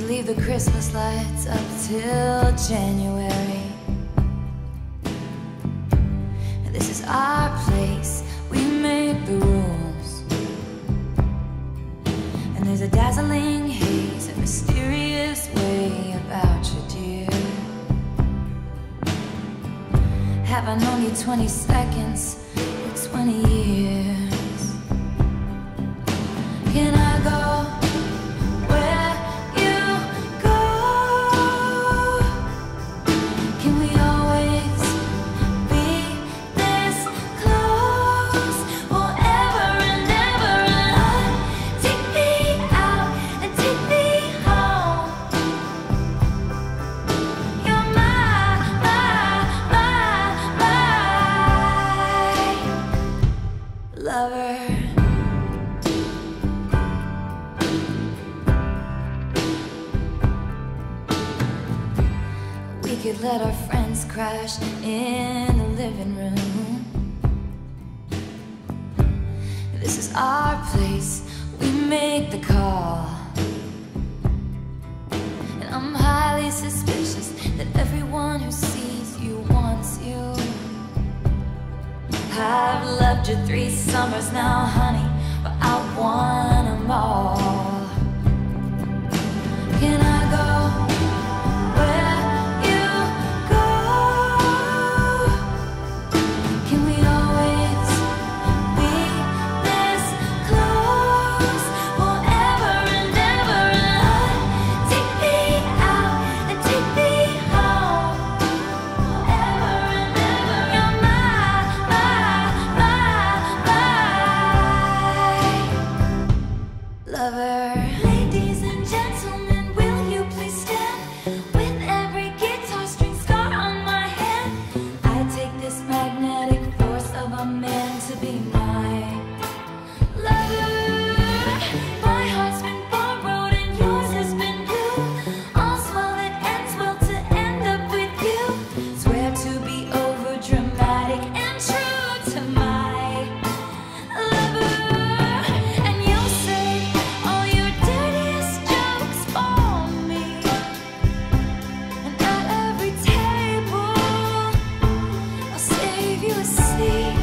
leave the Christmas lights up till January. This is our place, we make the rules. And there's a dazzling haze, a mysterious way about you, dear. Have I known you 20 seconds or 20 years? Could let our friends crash in the living room. This is our place, we make the call. And I'm highly suspicious that everyone who sees you wants you. I've loved you three summers now, honey, lover. Ladies and gentlemen, will you please stand? With every guitar string scar on my hand, I take this magnetic force of a man to be you